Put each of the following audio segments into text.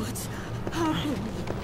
What's happened?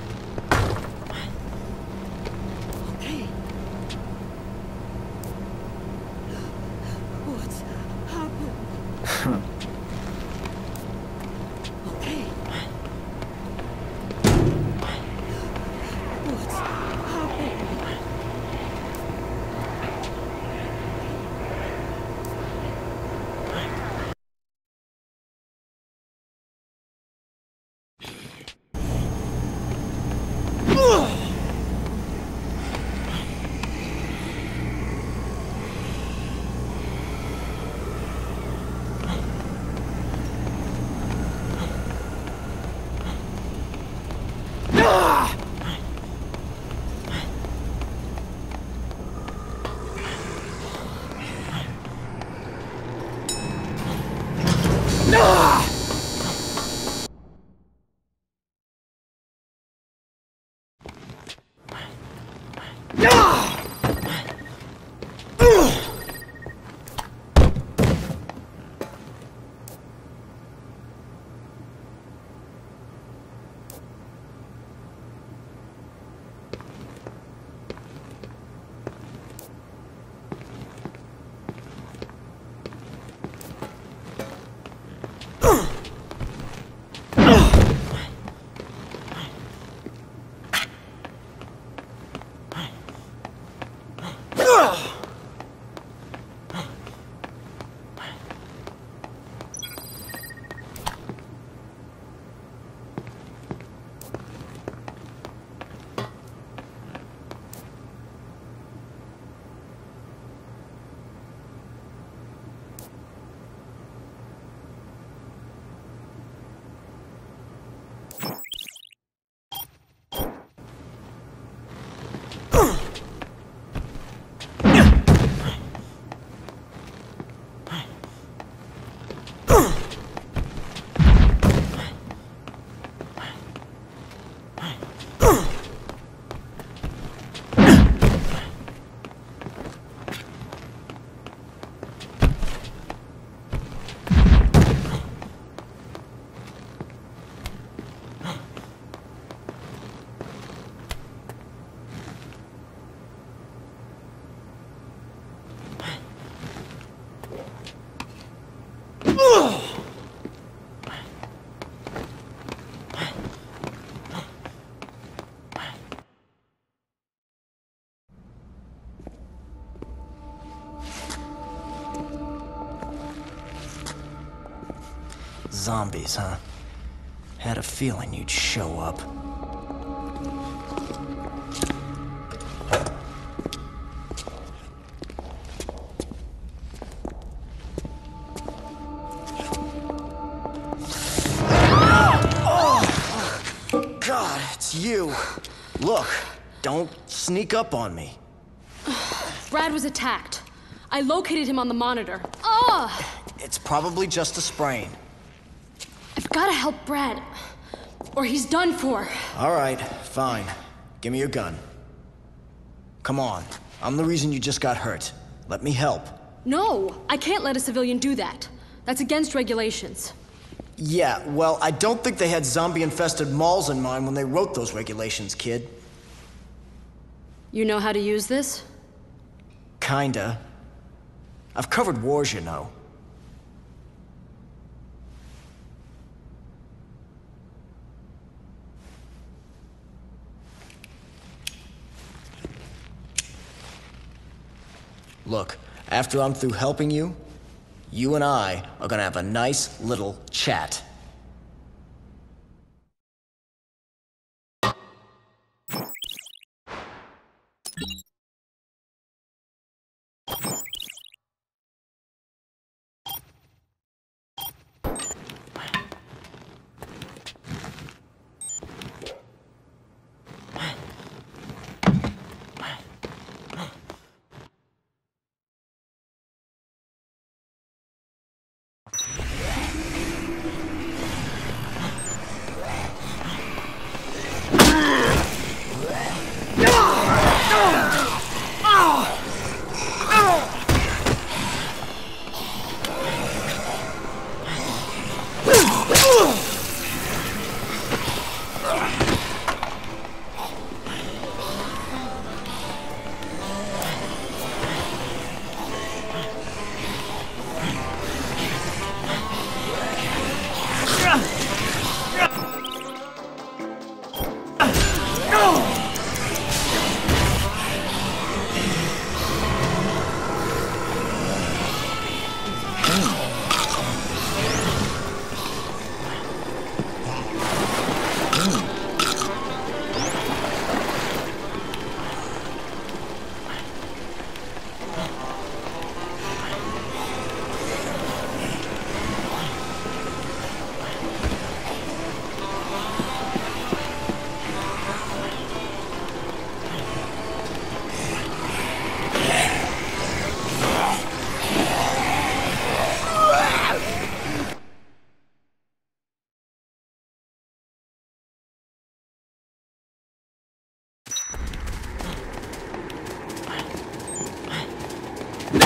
Zombies, huh? Had a feeling you'd show up. God, it's you. Look, don't sneak up on me. Brad was attacked. I located him on the monitor. Ugh! It's probably just a sprain. Gotta help Brad. Or he's done for. All right, fine. Give me your gun. Come on. I'm the reason you just got hurt. Let me help. No, I can't let a civilian do that. That's against regulations. Yeah, well, I don't think they had zombie-infested malls in mind when they wrote those regulations, kid. You know how to use this? Kinda. I've covered wars, you know. Look, after I'm through helping you, you and I are gonna have a nice little chat.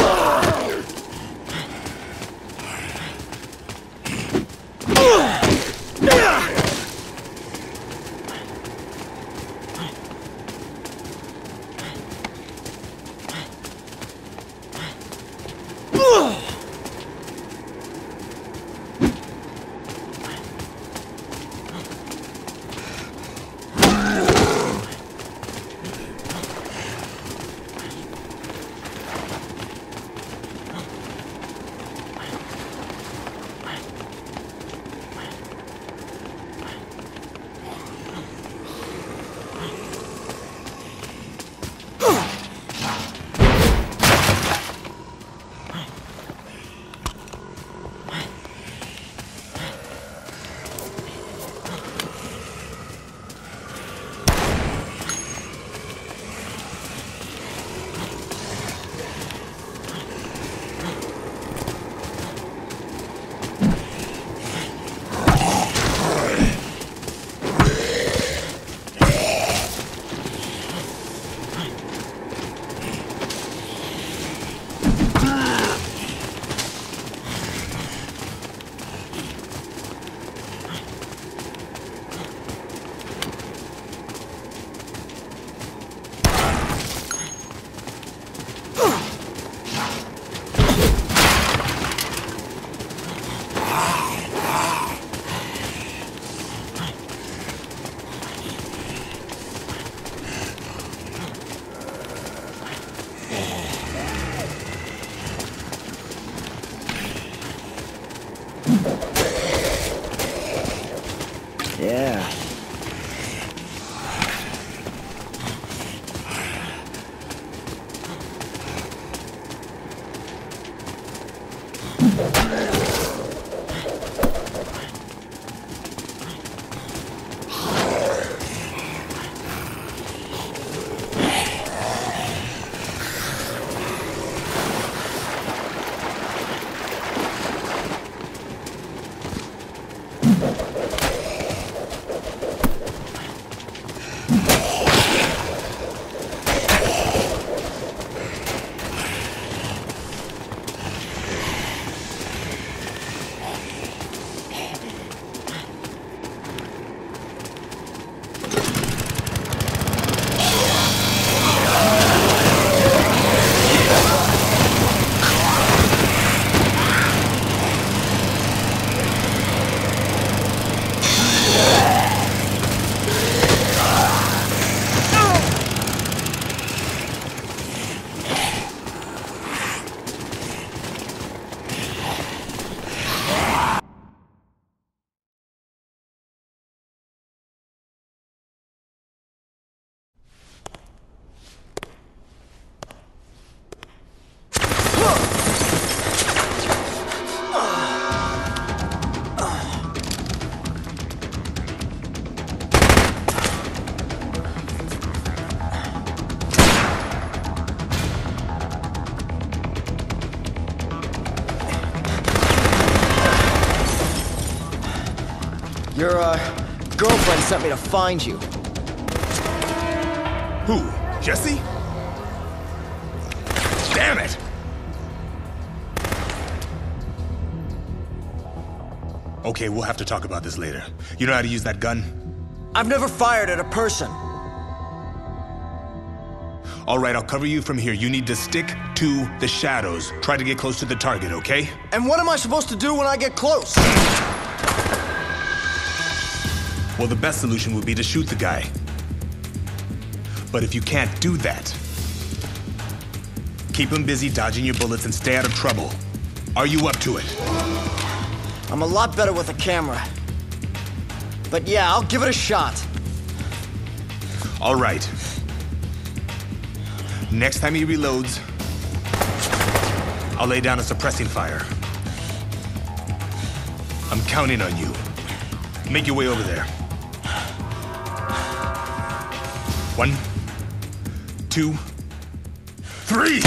Whoa. Yeah. Find you. Who? Jesse? Damn it! Okay, we'll have to talk about this later. You know how to use that gun? I've never fired at a person. All right, I'll cover you from here. You need to stick to the shadows. Try to get close to the target, okay? And what am I supposed to do when I get close? Well, the best solution would be to shoot the guy. But if you can't do that, keep him busy dodging your bullets and stay out of trouble. Are you up to it? I'm a lot better with a camera. But yeah, I'll give it a shot. All right. Next time he reloads, I'll lay down a suppressing fire. I'm counting on you. Make your way over there. One, two, three!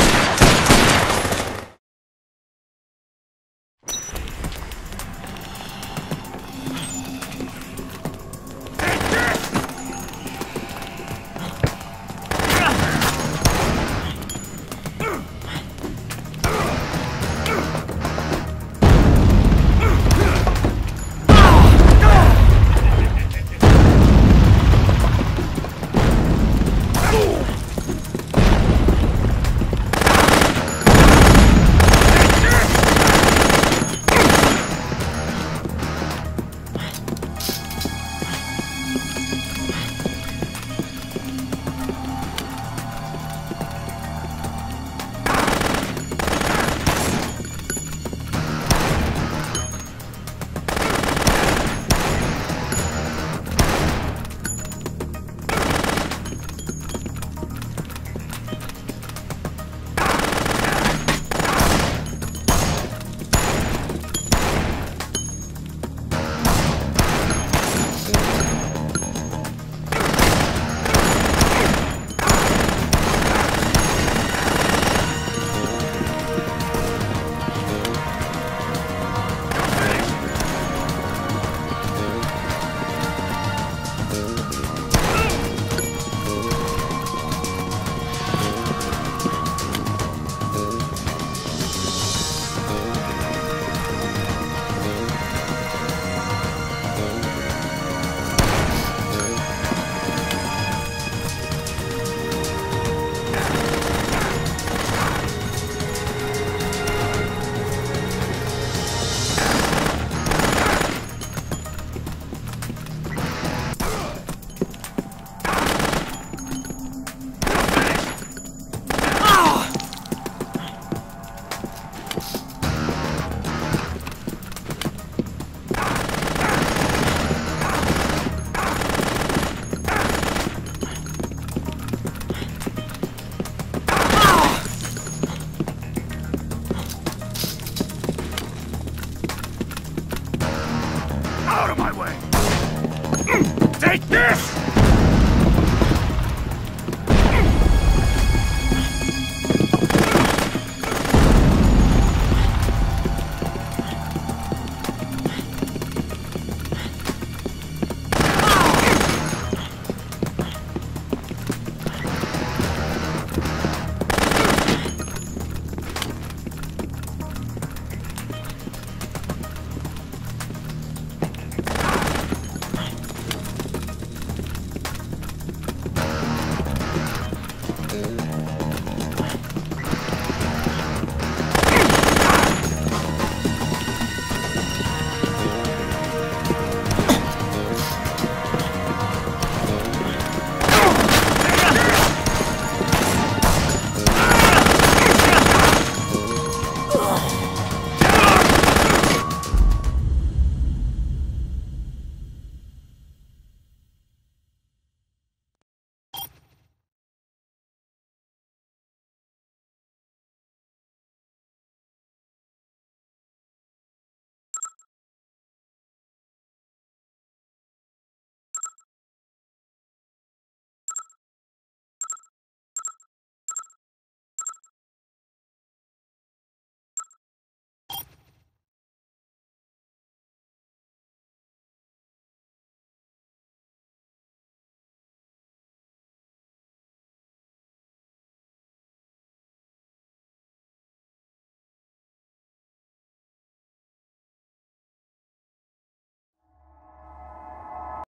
out of my way! Take this!